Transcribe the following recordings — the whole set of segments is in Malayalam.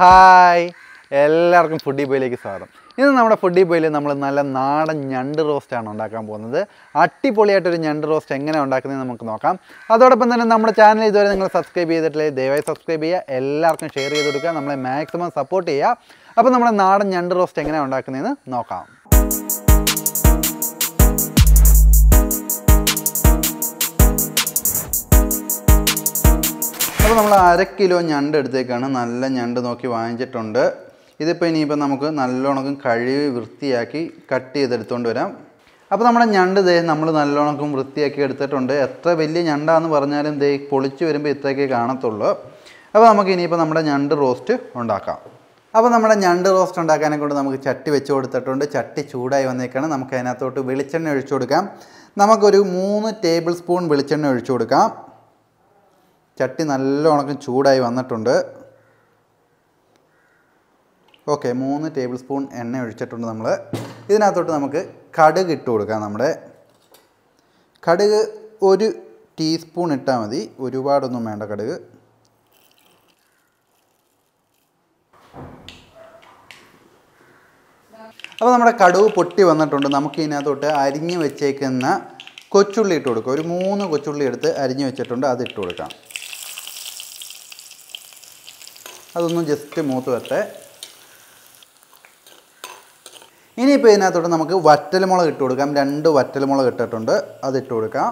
ഹായ്. എല്ലാവർക്കും ഫുഡി ബോയിലേക്ക് സ്വാഗതം. ഇന്ന് നമ്മുടെ ഫുഡി ബോയിൽ നമ്മൾ നല്ല നാടൻ ഞണ്ട് റോസ്റ്റാണ് ഉണ്ടാക്കാൻ പോകുന്നത്. അടിപൊളിയായിട്ടൊരു ഞണ്ട് റോസ്റ്റ് എങ്ങനെ ഉണ്ടാക്കുന്നത് നമുക്ക് നോക്കാം. അതോടൊപ്പം തന്നെ നമ്മുടെ ചാനൽ ഇതുവരെ നിങ്ങൾ സബ്സ്ക്രൈബ് ചെയ്തിട്ടില്ലേ ദയവായി സബ്സ്ക്രൈബ് ചെയ്യുക. എല്ലാവർക്കും ഷെയർ ചെയ്ത് കൊടുക്കുക. നമ്മളെ മാക്സിമം സപ്പോർട്ട് ചെയ്യുക. അപ്പോൾ നമ്മുടെ നാടൻ ഞണ്ട് റോസ്റ്റ് എങ്ങനെ ഉണ്ടാക്കുന്നതെന്ന് നോക്കാം. അപ്പോൾ നമ്മൾ അര കിലോ ഞണ്ട് എടുത്തേക്കാണ്. നല്ല ഞണ്ട് നോക്കി വാങ്ങിച്ചിട്ടുണ്ട്. ഇതിപ്പോൾ ഇനിയിപ്പോൾ നമുക്ക് നല്ലോണക്കും കഴുകി വൃത്തിയാക്കി കട്ട് ചെയ്തെടുത്തുകൊണ്ട് വരാം. അപ്പോൾ നമ്മുടെ ഞണ്ട് ദേ നമ്മൾ നല്ലോണക്കും വൃത്തിയാക്കി എടുത്തിട്ടുണ്ട്. എത്ര വലിയ ഞണ്ടാന്ന് പറഞ്ഞാലും ദേ പൊളിച്ച് വരുമ്പോൾ ഇത്രയൊക്കെ കാണത്തുള്ളൂ. അപ്പോൾ നമുക്ക് ഇനിയിപ്പോൾ നമ്മുടെ ഞണ്ട് റോസ്റ്റ് ഉണ്ടാക്കാം. അപ്പോൾ നമ്മുടെ ഞണ്ട് റോസ്റ്റ് ഉണ്ടാക്കാനെ കൊണ്ട് നമുക്ക് ചട്ടി വെച്ച് കൊടുത്തിട്ടുണ്ട്. ചട്ടി ചൂടായി വന്നേക്കാണ്. നമുക്ക് അതിനകത്തോട്ട് വെളിച്ചെണ്ണ ഒഴിച്ചു കൊടുക്കാം. നമുക്കൊരു മൂന്ന് ടേബിൾ സ്പൂൺ വെളിച്ചെണ്ണ ഒഴിച്ചു കൊടുക്കാം. ചട്ടി നല്ല ഉണക്കം ചൂടായി വന്നിട്ടുണ്ട്. ഓക്കെ മൂന്ന് ടേബിൾ സ്പൂൺ എണ്ണ ഒഴിച്ചിട്ടുണ്ട് നമ്മൾ ഇതിനകത്തോട്ട് നമുക്ക് കടുക് ഇട്ട് കൊടുക്കാം നമ്മുടെ. കടുക് ഒരു ടീസ്പൂൺ ഇട്ടാൽ മതി. ഒരുപാടൊന്നും വേണ്ട കടുക്. അപ്പോൾ നമ്മുടെ കടുവ് പൊട്ടി വന്നിട്ടുണ്ട്. നമുക്ക് ഇതിനകത്തോട്ട് അരിഞ്ഞ് വെച്ചേക്കുന്ന കൊച്ചുള്ളി ഇട്ട് കൊടുക്കുക ഒരു മൂന്ന് കൊച്ചുള്ളി എടുത്ത് അരിഞ്ഞ് വെച്ചിട്ടുണ്ട്. അത് ഇട്ട് കൊടുക്കാം. അതൊന്ന് ജസ്റ്റ് മൂത്ത് വരട്ടെ. ഇനിയിപ്പോൾ ഇതിനകത്തോട്ട് നമുക്ക് വറ്റൽമുളക് ഇട്ട് കൊടുക്കാം. രണ്ട് വറ്റൽമുളക് ഇട്ടിട്ടുണ്ട്. അത് ഇട്ട് കൊടുക്കാം.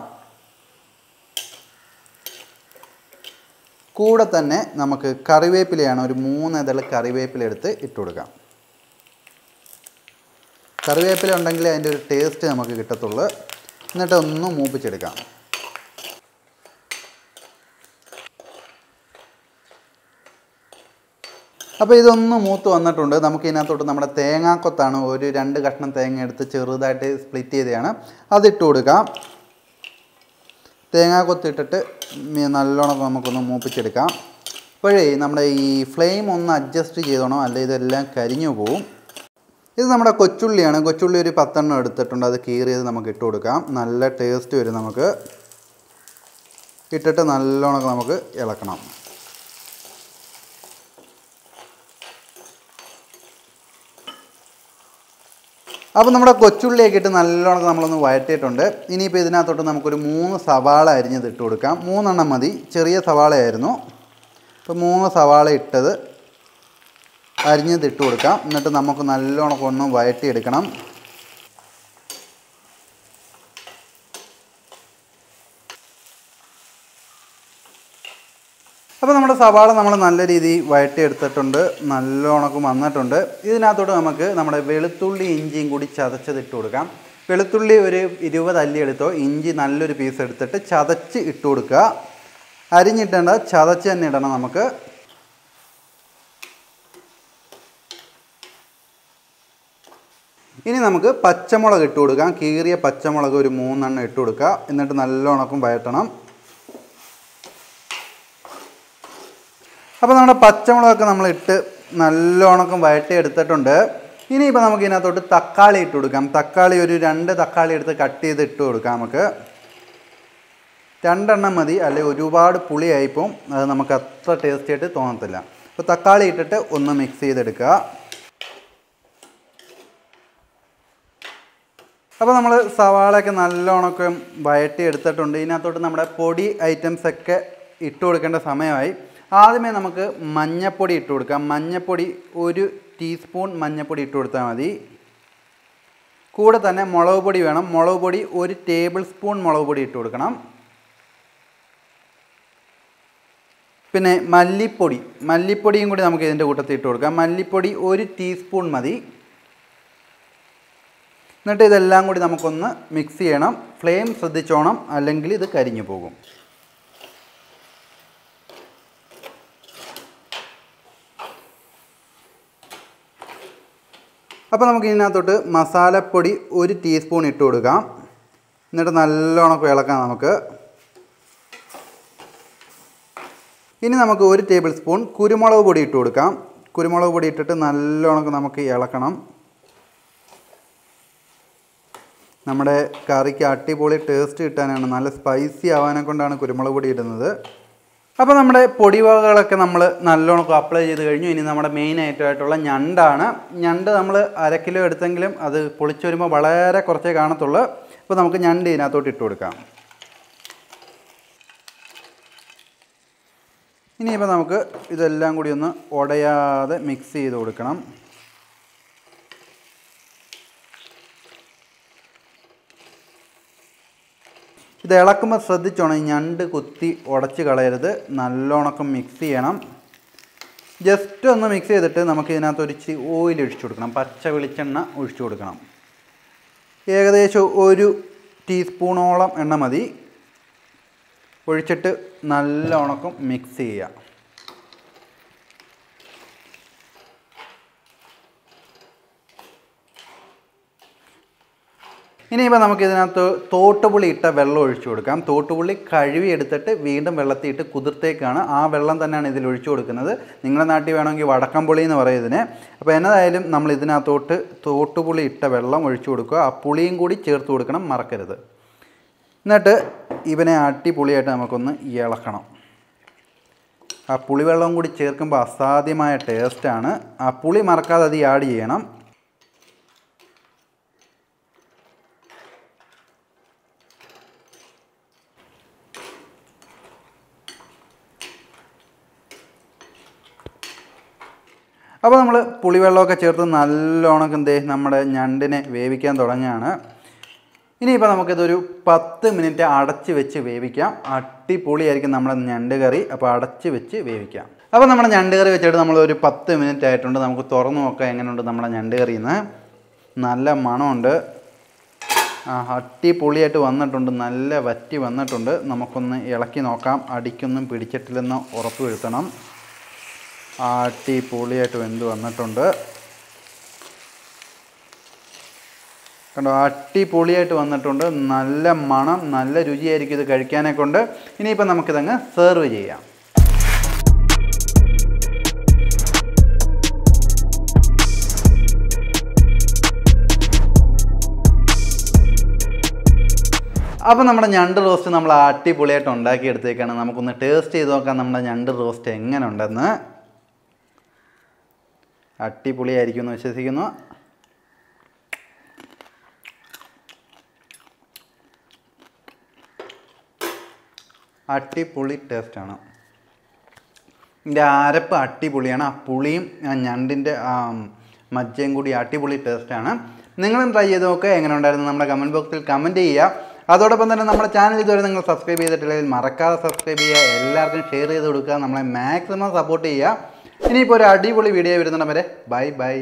കൂടെ തന്നെ നമുക്ക് കറിവേപ്പിലയാണ് ഒരു മൂന്ന് ഇതൾ കറിവേപ്പില എടുത്ത് ഇട്ട് കൊടുക്കാം. കറിവേപ്പില ഉണ്ടെങ്കിൽ അതിന്റെ ഒരു ടേസ്റ്റ് നമുക്ക് കിട്ടത്തുള്ളൂ. എന്നിട്ട് ഒന്ന് മൂപ്പിച്ചെടുക്കാം. അപ്പോൾ ഇതൊന്ന് മൂത്ത് വന്നിട്ടുണ്ട്. നമുക്ക് ഇതിനകത്തോട്ട് നമ്മുടെ തേങ്ങാക്കൊത്താണ് ഒരു രണ്ട് കഷ്ണം തേങ്ങ എടുത്ത് ചെറുതായിട്ട് സ്പ്ലിറ്റ് ചെയ്തതാണ് അതിട്ട് കൊടുക്കാം. തേങ്ങാക്കൊത്ത് ഇട്ടിട്ട് നല്ലോണം നമുക്കൊന്ന് മൂപ്പിച്ചെടുക്കാം. ഇപ്പോഴേ നമ്മുടെ ഈ ഫ്ലെയിം ഒന്ന് അഡ്ജസ്റ്റ് ചെയ്തോണം? അല്ലെ ഇതെല്ലാം കരിഞ്ഞു പോവും. ഇത് നമ്മുടെ കൊച്ചുള്ളിയാണ്. കൊച്ചുള്ളി ഒരു പത്തെണ്ണം എടുത്തിട്ടുണ്ട്. അത് കീറിയത് നമുക്ക് ഇട്ട് കൊടുക്കാം. നല്ല ടേസ്റ്റ് വരും നമുക്ക്. ഇട്ടിട്ട് നല്ലോണം നമുക്ക് ഇളക്കണം. അപ്പോൾ നമ്മുടെ കൊച്ചുള്ളിയൊക്കെ ഇട്ട് നല്ലോണം നമ്മളൊന്ന് വഴറ്റിയിട്ടുണ്ട്. ഇനിയിപ്പോൾ ഇതിനകത്തോട്ട് നമുക്കൊരു മൂന്ന് സവാള അരിഞ്ഞത് ഇട്ട് കൊടുക്കാം. മൂന്നെണ്ണം മതി. ചെറിയ സവാളയായിരുന്നു. ഇപ്പോൾ മൂന്ന് സവാള ഇട്ടത് അരിഞ്ഞത് ഇട്ട് കൊടുക്കാം. എന്നിട്ട് നമുക്ക് നല്ലോണം ഒന്ന് വഴറ്റിയെടുക്കണം. അപ്പോൾ നമ്മുടെ സവാള നമ്മൾ നല്ല രീതിയിൽ വയറ്റിയെടുത്തിട്ടുണ്ട് നല്ല ഉണക്കും വന്നിട്ടുണ്ട്. ഇതിനകത്തോട്ട് നമുക്ക് നമ്മുടെ വെളുത്തുള്ളി ഇഞ്ചിയും കൂടി ചതച്ചത് ഇട്ട് കൊടുക്കാം. വെളുത്തുള്ളി ഒരു ഇരുപത് അല്ലി എടുത്തോ ഇഞ്ചി നല്ലൊരു പീസ് എടുത്തിട്ട് ചതച്ച് ഇട്ട് കൊടുക്കുക. അരിഞ്ഞിട്ടേണ്ട ചതച്ച് തന്നെ ഇടണം നമുക്ക്. ഇനി നമുക്ക് പച്ചമുളക് ഇട്ട് കൊടുക്കാം. കീറിയ പച്ചമുളക് ഒരു മൂന്നെണ്ണം ഇട്ട് കൊടുക്കുക. എന്നിട്ട് നല്ലോണക്കും വഴറ്റണം. അപ്പോൾ നമ്മുടെ പച്ചമുളകൊക്കെ നമ്മൾ ഇട്ട് നല്ലോണക്കം വഴറ്റി എടുത്തിട്ടുണ്ട് ഇനിയിപ്പോൾ നമുക്ക് ഇതിനകത്തോട്ട് തക്കാളി ഇട്ട് കൊടുക്കാം. തക്കാളി ഒരു രണ്ട് തക്കാളി എടുത്ത് കട്ട് ചെയ്ത് ഇട്ട് കൊടുക്കാം നമുക്ക്. രണ്ടെണ്ണം മതി അല്ലെ ഒരുപാട് പുളിയായിപ്പോവും. അത് നമുക്ക് അത്ര ടേസ്റ്റി ആയിട്ട് തോന്നത്തില്ല. അപ്പോൾ തക്കാളി ഇട്ടിട്ട് ഒന്ന് മിക്സ് ചെയ്തെടുക്കുക അപ്പോൾ നമ്മൾ സവാളയൊക്കെ നല്ലോണമൊക്കെ വയറ്റി എടുത്തിട്ടുണ്ട് ഇതിനകത്തോട്ട് നമ്മുടെ പൊടി ഐറ്റംസ് ഒക്കെ ഇട്ട് കൊടുക്കേണ്ട സമയമായി. ആദ്യമേ നമുക്ക് മഞ്ഞപ്പൊടി ഇട്ട് കൊടുക്കാം. മഞ്ഞപ്പൊടി ഒരു ടീസ്പൂൺ മഞ്ഞപ്പൊടി ഇട്ട് കൊടുത്താൽ മതി. കൂടെ തന്നെ മുളക് പൊടി വേണം. മുളക് പൊടി ഒരു ടേബിൾ സ്പൂൺ മുളക് പൊടി ഇട്ട് കൊടുക്കണം. പിന്നെ മല്ലിപ്പൊടി. മല്ലിപ്പൊടിയും കൂടി നമുക്ക് ഇതിന്റെ കൂട്ടത്തിൽ ഇട്ട് കൊടുക്കാം. മല്ലിപ്പൊടി ഒരു ടീസ്പൂൺ മതി. എന്നിട്ട് ഇതെല്ലാം കൂടി നമുക്കൊന്ന് മിക്സ് ചെയ്യണം. ഫ്ലെയിം ശ്രദ്ധിച്ചോണം. അല്ലെങ്കിൽ ഇത് കരിഞ്ഞു പോകും. അപ്പോൾ നമുക്ക് ഇതിനകത്തോട്ട് മസാലപ്പൊടി ഒരു ടീസ്പൂൺ ഇട്ട് കൊടുക്കാം. എന്നിട്ട് നല്ലോണം ഇളക്കാം നമുക്ക്. ഇനി നമുക്ക് ഒരു ടേബിൾ സ്പൂൺ കുരുമുളക് പൊടി ഇട്ട് കൊടുക്കാം. കുരുമുളക് പൊടി ഇട്ടിട്ട് നല്ലോണം നമുക്ക് ഇളക്കണം. നമ്മുടെ കറിക്ക് അടിപൊളി ടേസ്റ്റ് കിട്ടാനാണ്. നല്ല സ്പൈസി ആവാനെ കൊണ്ടാണ് കുരുമുളക് പൊടി ഇടുന്നത്. അപ്പോൾ നമ്മുടെ പൊടിവകകളൊക്കെ നമ്മൾ നല്ലോണം അപ്ലൈ ചെയ്ത് കഴിഞ്ഞു. ഇനി നമ്മുടെ മെയിൻ ഐറ്റമായിട്ടുള്ള ഞണ്ടാണ്. ഞണ്ട് നമ്മൾ അര കിലോ എടുത്തെങ്കിലും അത് പൊളിച്ച് വരുമ്പോൾ വളരെ കുറച്ചേ കാണത്തുള്ളൂ. അപ്പോൾ നമുക്ക് ഞണ്ട് ഇതിനകത്തോട്ട് ഇട്ട് കൊടുക്കാം. ഇനിയിപ്പോൾ നമുക്ക് ഇതെല്ലാം കൂടി ഒന്ന് ഉടയാതെ മിക്സ് ചെയ്ത് കൊടുക്കണം. ഇത് ഇളക്കുമ്പോൾ ശ്രദ്ധിച്ചോണം. ഞണ്ട് കുത്തി ഉടച്ച് കളയരുത്. നല്ലോണക്കം മിക്സ് ചെയ്യണം. ജസ്റ്റ് ഒന്ന് മിക്സ് ചെയ്തിട്ട് നമുക്ക് ഇതിനകത്ത് ഒരു ഇച്ചിരി ഓയിൽ ഒഴിച്ചു കൊടുക്കണം. പച്ച വെളിച്ചെണ്ണ ഒഴിച്ചു കൊടുക്കണം. ഏകദേശം ഒരു ടീസ്പൂണോളം എണ്ണ മതി. ഒഴിച്ചിട്ട് നല്ലോണക്കം മിക്സ് ചെയ്യുക. ഇനിയിപ്പോൾ നമുക്ക് ഇതിനകത്ത് തോട്ടുപുളി ഇട്ട വെള്ളം ഒഴിച്ചു കൊടുക്കാം. തോട്ടുപുളി കഴുകി എടുത്തിട്ട് വീണ്ടും വെള്ളത്തിൽ ഇട്ട് കുതിർത്തേക്കാണ്. ആ വെള്ളം തന്നെയാണ് ഇതിൽ ഒഴിച്ചു കൊടുക്കുന്നത്. നിങ്ങളുടെ നാട്ടിൽ വേണമെങ്കിൽ വടക്കംപുളി എന്ന് പറയും ഇതിനെ. അപ്പോൾ എന്നതായാലും നമ്മൾ ഇതിനകത്തോട്ട് തോട്ടുപുളി ഇട്ട വെള്ളം ഒഴിച്ചു കൊടുക്കുക. ആ പുളിയും കൂടി ചേർത്ത് കൊടുക്കണം. മറക്കരുത്. എന്നിട്ട് ഇവനെ അടിപൊളിയായിട്ട് നമുക്കൊന്ന് ഇളക്കണം. ആ പുളിവെള്ളം കൂടി ചേർക്കുമ്പോൾ അസാധ്യമായ ടേസ്റ്റാണ് ആ പുളി മറക്കാതെ അത് ആഡ് ചെയ്യണം. അപ്പോൾ നമ്മൾ പുളിവെള്ളമൊക്കെ ചേർത്ത് നല്ലോണം എന്തേ നമ്മുടെ ഞണ്ടിനെ വേവിക്കാൻ തുടങ്ങുകയാണ്. ഇനിയിപ്പോൾ നമുക്കിതൊരു പത്ത് മിനിറ്റ് അടച്ച് വെച്ച് വേവിക്കാം. അടിപൊളിയായിരിക്കും നമ്മുടെ ഞണ്ട് കറി. അപ്പോൾ അടച്ച് വെച്ച് വേവിക്കാം. അപ്പോൾ നമ്മുടെ ഞണ്ട് കറി വെച്ചിട്ട് നമ്മൾ ഒരു പത്ത് മിനിറ്റ് ആയിട്ടുണ്ട്. നമുക്ക് തുറന്നു നോക്കാം എങ്ങനെയുണ്ട് നമ്മുടെ ഞണ്ട് കറിന്ന് നല്ല മണമുണ്ട്. ആ അടിപൊളിയായിട്ട് വന്നിട്ടുണ്ട്. നല്ല വറ്റി വന്നിട്ടുണ്ട്. നമുക്കൊന്ന് ഇളക്കി നോക്കാം. അടിക്കൊന്നും പിടിച്ചിട്ടില്ലെന്ന് ഉറപ്പ് വരുത്തണം. അടിപൊളിയായിട്ട് വെന്ത് വന്നിട്ടുണ്ട്. കണ്ടോ അടിപൊളിയായിട്ട് വന്നിട്ടുണ്ട്. നല്ല മണം നല്ല രുചിയായിരിക്കും ഇത് കഴിക്കാനെ കൊണ്ട്. ഇനിയിപ്പോൾ നമുക്കിതങ്ങ് സെർവ് ചെയ്യാം. അപ്പോൾ നമ്മുടെ ഞണ്ട് റോസ്റ്റ് നമ്മൾ അടിപൊളിയായിട്ട് ഉണ്ടാക്കിയെടുത്തേക്കാണ്. നമുക്കൊന്ന് ടേസ്റ്റ് ചെയ്ത് നോക്കാം നമ്മുടെ ഞണ്ട് റോസ്റ്റ് എങ്ങനെ ഉണ്ടെന്ന് അടിപൊളിയായിരിക്കും എന്ന് വിശ്വസിക്കുന്നു. അടിപൊളി ടേസ്റ്റാണ്. ഇതിന്റെ അരപ്പ് അടിപൊളിയാണ്. ആ പുളിയും ആ ഞണ്ടിന്റെ മജ്ജയും കൂടി അടിപൊളി ടേസ്റ്റാണ്. നിങ്ങളും ട്രൈ ചെയ്ത് നോക്കുക എങ്ങനെ ഉണ്ടായിരുന്നു നമ്മുടെ കമന്റ് ബോക്സിൽ കമന്റ് ചെയ്യുക. അതോടൊപ്പം തന്നെ നമ്മുടെ ചാനൽ ഇതുവരെ നിങ്ങൾ സബ്സ്ക്രൈബ് ചെയ്തിട്ടില്ലെങ്കിൽ മറക്കാതെ സബ്സ്ക്രൈബ് ചെയ്യുക. എല്ലാവർക്കും ഷെയർ ചെയ്ത് കൊടുക്കുക. നമ്മളെ മാക്സിമം സപ്പോർട്ട് ചെയ്യുക. ഇനിയിപ്പോൾ ഒരു അടിപൊളി വീഡിയോ വരുന്നുണ്ട് വരെ ബൈ ബൈ